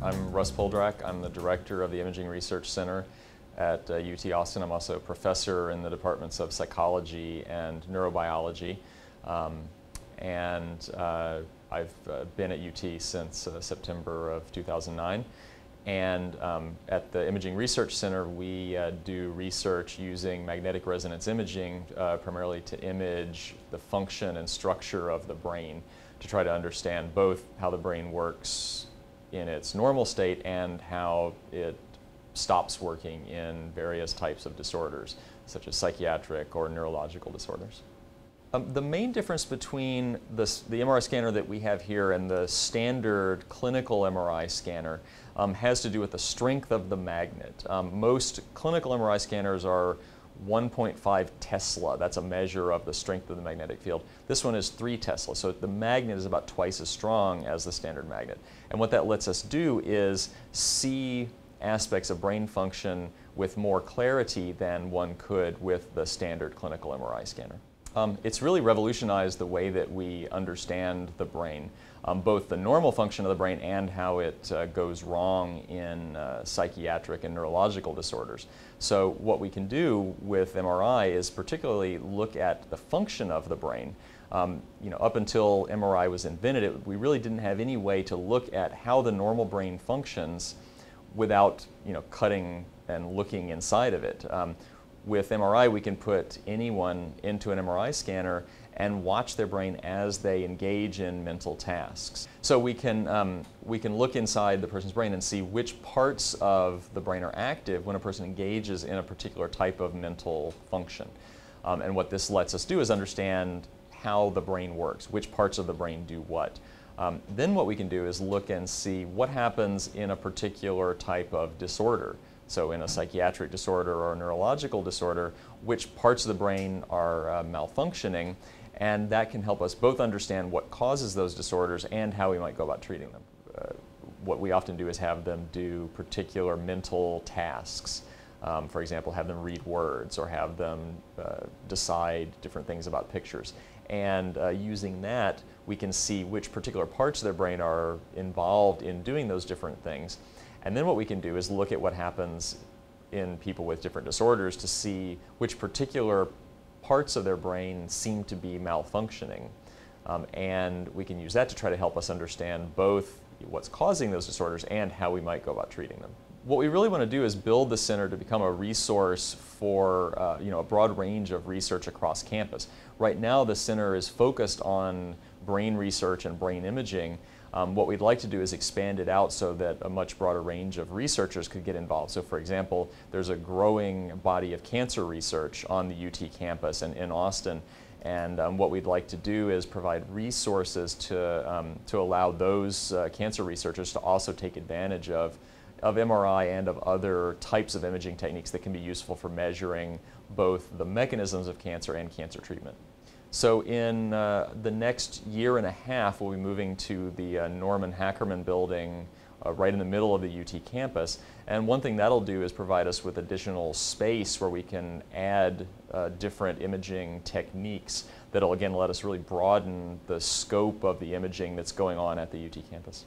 I'm Russ Poldrack. I'm the director of the Imaging Research Center at uh, UT Austin. I'm also a professor in the departments of psychology and neurobiology. Um, and uh, I've uh, been at UT since uh, September of 2009. And um, at the Imaging Research Center, we uh, do research using magnetic resonance imaging uh, primarily to image the function and structure of the brain to try to understand both how the brain works in its normal state and how it stops working in various types of disorders, such as psychiatric or neurological disorders. Um, the main difference between this, the MRI scanner that we have here and the standard clinical MRI scanner um, has to do with the strength of the magnet. Um, most clinical MRI scanners are 1.5 Tesla. That's a measure of the strength of the magnetic field. This one is 3 Tesla, so the magnet is about twice as strong as the standard magnet. And what that lets us do is see aspects of brain function with more clarity than one could with the standard clinical MRI scanner. Um, it's really revolutionized the way that we understand the brain, um, both the normal function of the brain and how it uh, goes wrong in uh, psychiatric and neurological disorders. So what we can do with MRI is particularly look at the function of the brain. Um, you know, up until MRI was invented, it, we really didn't have any way to look at how the normal brain functions without, you know, cutting and looking inside of it. With MRI, we can put anyone into an MRI scanner and watch their brain as they engage in mental tasks. So we can, um, we can look inside the person's brain and see which parts of the brain are active when a person engages in a particular type of mental function. Um, and what this lets us do is understand how the brain works, which parts of the brain do what. Um, then what we can do is look and see what happens in a particular type of disorder. So in a psychiatric disorder or a neurological disorder, which parts of the brain are uh, malfunctioning, and that can help us both understand what causes those disorders and how we might go about treating them. Uh, what we often do is have them do particular mental tasks. Um, for example, have them read words or have them uh, decide different things about pictures. And uh, using that, we can see which particular parts of their brain are involved in doing those different things. And then what we can do is look at what happens in people with different disorders to see which particular parts of their brain seem to be malfunctioning. Um, and we can use that to try to help us understand both what's causing those disorders and how we might go about treating them. What we really want to do is build the center to become a resource for uh, you know, a broad range of research across campus. Right now the center is focused on brain research and brain imaging, um, what we'd like to do is expand it out so that a much broader range of researchers could get involved. So for example, there's a growing body of cancer research on the UT campus and in Austin. And um, what we'd like to do is provide resources to, um, to allow those uh, cancer researchers to also take advantage of, of MRI and of other types of imaging techniques that can be useful for measuring both the mechanisms of cancer and cancer treatment. So in uh, the next year and a half, we'll be moving to the uh, Norman Hackerman building uh, right in the middle of the UT campus. And one thing that'll do is provide us with additional space where we can add uh, different imaging techniques that'll again let us really broaden the scope of the imaging that's going on at the UT campus.